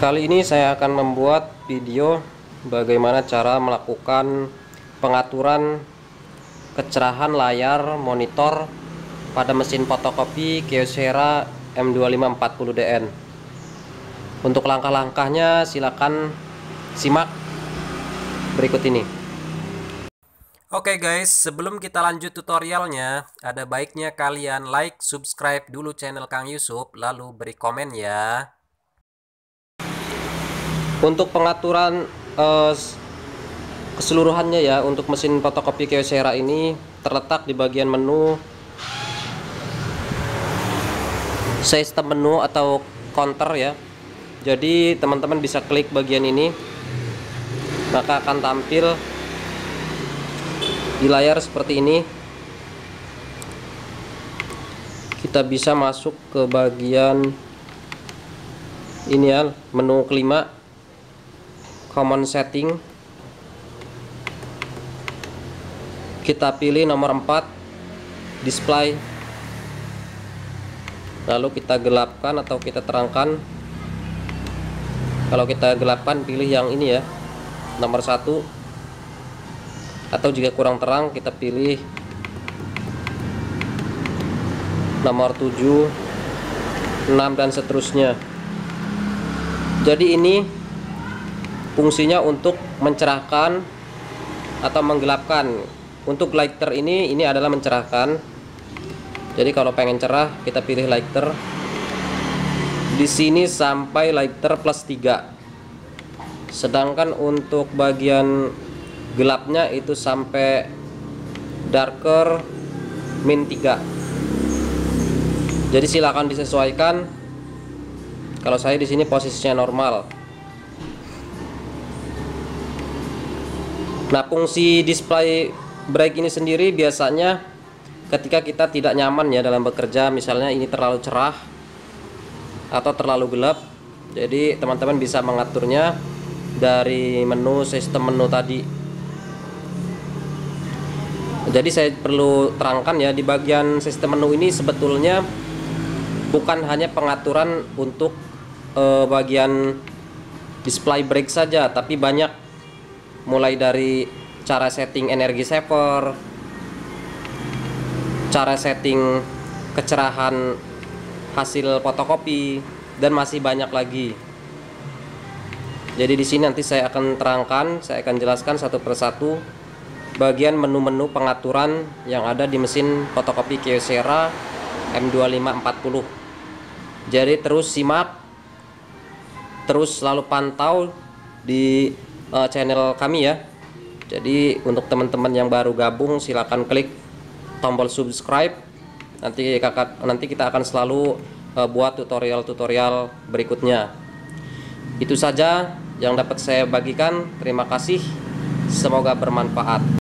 Kali ini saya akan membuat video bagaimana cara melakukan pengaturan kecerahan layar monitor pada mesin fotokopi Kyocera M2540DN. Untuk langkah-langkahnya silakan simak berikut ini. Oke guys, sebelum kita lanjut tutorialnya, ada baiknya kalian like, subscribe dulu channel Kang Yusuf, lalu beri komen ya. Untuk pengaturan eh, keseluruhannya ya, untuk mesin fotokopi Kyocera ini terletak di bagian menu. Sistem menu atau counter ya. Jadi teman-teman bisa klik bagian ini, maka akan tampil di layar seperti ini. Kita bisa masuk ke bagian ini ya menu kelima common setting. Kita pilih nomor 4 display. Lalu kita gelapkan atau kita terangkan. Kalau kita gelapkan pilih yang ini ya nomor satu. Atau jika kurang terang kita pilih nomor 7 6 dan seterusnya. Jadi ini fungsinya untuk mencerahkan atau menggelapkan. Untuk lighter ini ini adalah mencerahkan. Jadi kalau pengen cerah kita pilih lighter. Di sini sampai lighter plus 3 sedangkan untuk bagian gelapnya itu sampai darker min 3 jadi silakan disesuaikan. Kalau saya di sini posisinya normal nah fungsi display brake ini sendiri biasanya ketika kita tidak nyaman ya dalam bekerja misalnya ini terlalu cerah atau terlalu gelap jadi teman-teman bisa mengaturnya dari menu sistem menu tadi. Jadi saya perlu terangkan ya di bagian sistem menu ini sebetulnya bukan hanya pengaturan untuk uh, bagian display brake saja tapi banyak mulai dari cara setting energi saver cara setting kecerahan hasil fotokopi dan masih banyak lagi. Jadi di sini nanti saya akan terangkan saya akan jelaskan satu persatu bagian menu-menu pengaturan yang ada di mesin fotokopi Kyocera M2540 jadi terus simak terus selalu pantau di uh, channel kami ya. Jadi untuk teman-teman yang baru gabung silahkan klik tombol subscribe. Nanti kakak nanti kita akan selalu uh, buat tutorial-tutorial berikutnya. Itu saja yang dapat saya bagikan. Terima kasih. Semoga bermanfaat